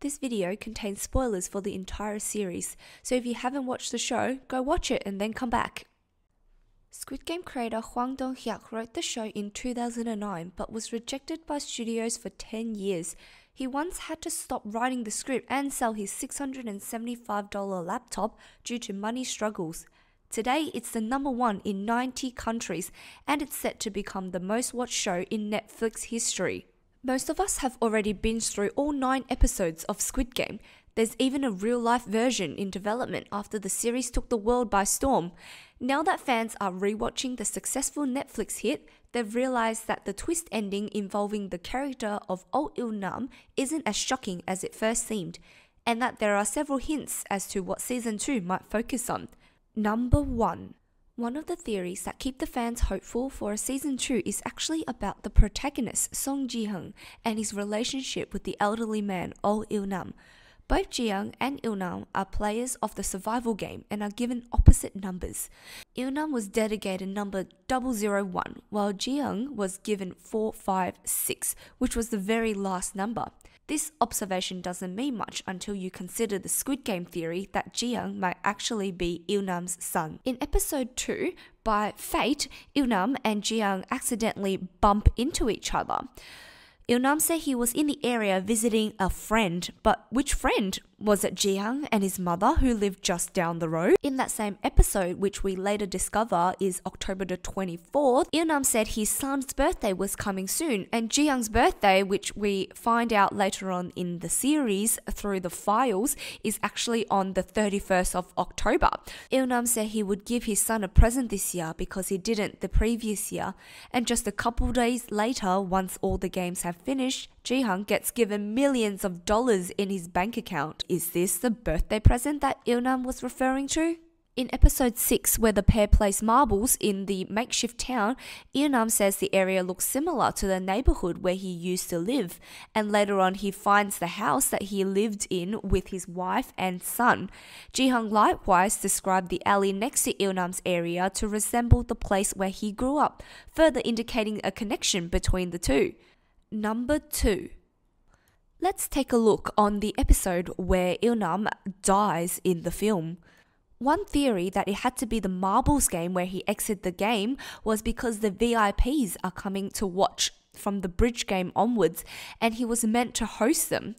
This video contains spoilers for the entire series, so if you haven't watched the show, go watch it and then come back. Squid Game creator Hwang Dong-hyuk wrote the show in 2009 but was rejected by studios for 10 years. He once had to stop writing the script and sell his $675 laptop due to money struggles. Today, it's the number one in 90 countries and it's set to become the most watched show in Netflix history. Most of us have already binged through all nine episodes of Squid Game. There's even a real life version in development after the series took the world by storm. Now that fans are rewatching the successful Netflix hit, they've realized that the twist ending involving the character of Oh Il Nam isn't as shocking as it first seemed, and that there are several hints as to what season 2 might focus on. Number 1 one of the theories that keep the fans hopeful for a season 2 is actually about the protagonist Seong Gi-hun and his relationship with the elderly man Oh Il-nam. Both Gi-hun and Il-nam are players of the survival game and are given opposite numbers. Il-nam was dedicated number 001 while Ji-hyun was given 456, which was the very last number. This observation doesn't mean much until you consider the Squid Game theory that Gi-hun might actually be Ilnam's son. In episode 2, by fate, Ilnam and Jiyoung accidentally bump into each other. Ilnam said he was in the area visiting a friend, but which friend? Was it Gi-hun and his mother who lived just down the road? In that same episode, which we later discover is October the 24th, Ilnam said his son's birthday was coming soon, and Gi-hun's birthday, which we find out later on in the series through the files, is actually on the 31st of October. Ilnam said he would give his son a present this year because he didn't the previous year, and just a couple days later, once all the games have finished, Gi-hun gets given millions of dollars in his bank account. Is this the birthday present that Ilnam was referring to? In episode 6, where the pair plays marbles in the makeshift town, Ilnam says the area looks similar to the neighborhood where he used to live, and later on he finds the house that he lived in with his wife and son. Gi-hun likewise described the alley next to Ilnam's area to resemble the place where he grew up, further indicating a connection between the two. Number 2 Let's take a look on the episode where Ilnam dies in the film. One theory that it had to be the marbles game where he exited the game was because the VIPs are coming to watch from the bridge game onwards and he was meant to host them.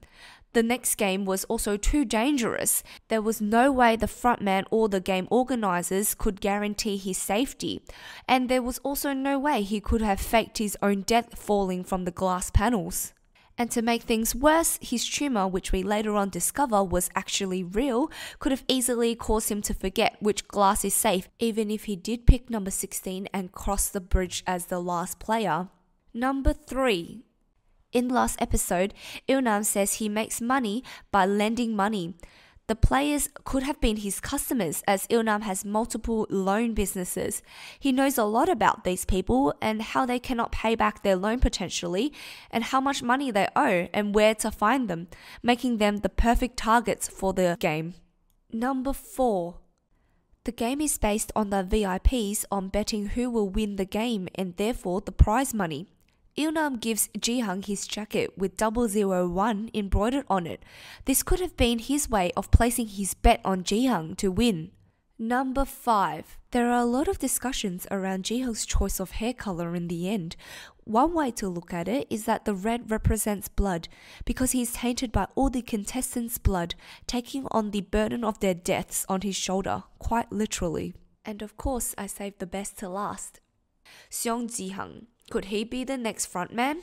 The next game was also too dangerous. There was no way the frontman or the game organizers could guarantee his safety. And there was also no way he could have faked his own death falling from the glass panels. And to make things worse, his tumor, which we later on discover was actually real, could have easily caused him to forget which glass is safe, even if he did pick number 16 and cross the bridge as the last player. Number 3. In last episode, Ilnam says he makes money by lending money. The players could have been his customers as Ilnam has multiple loan businesses. He knows a lot about these people and how they cannot pay back their loan potentially, and how much money they owe and where to find them, making them the perfect targets for the game. Number 4. The game is based on the VIPs on betting who will win the game and therefore the prize money. Ilnam gives Gi-hun his jacket with 001 embroidered on it. This could have been his way of placing his bet on Gi-hun to win. Number 5. There are a lot of discussions around Gi-hun's choice of hair color in the end. One way to look at it is that the red represents blood because he is tainted by all the contestants' blood, taking on the burden of their deaths on his shoulder, quite literally. And of course, I saved the best to last. Seong Gi-hun. Could he be the next frontman?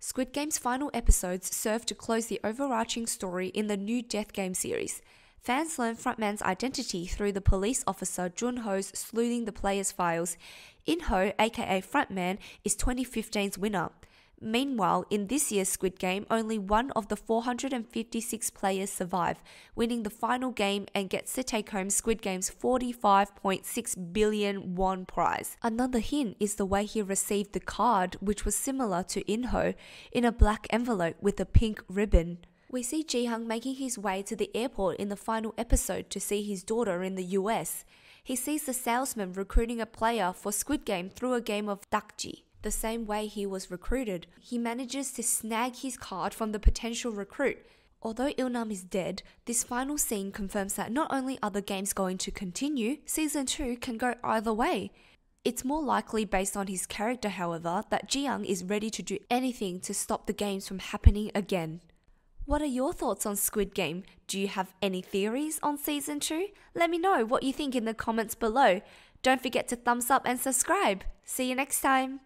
Squid Game's final episodes serve to close the overarching story in the new Death Game series. Fans learn frontman's identity through the police officer Jun Ho's sleuthing the players' files. In Ho, aka Frontman, is 2015's winner. Meanwhile, in this year's Squid Game, only one of the 456 players survive, winning the final game and gets to take home Squid Game's 45.6 billion won prize. Another hint is the way he received the card, which was similar to Inho, in a black envelope with a pink ribbon. We see Gi-hun making his way to the airport in the final episode to see his daughter in the US. He sees the salesman recruiting a player for Squid Game through a game of Dakji the same way he was recruited. He manages to snag his card from the potential recruit. Although Ilnam is dead, this final scene confirms that not only are the games going to continue, season 2 can go either way. It's more likely based on his character, however, that Gi-hun is ready to do anything to stop the games from happening again. What are your thoughts on Squid Game? Do you have any theories on season 2? Let me know what you think in the comments below. Don't forget to thumbs up and subscribe. See you next time.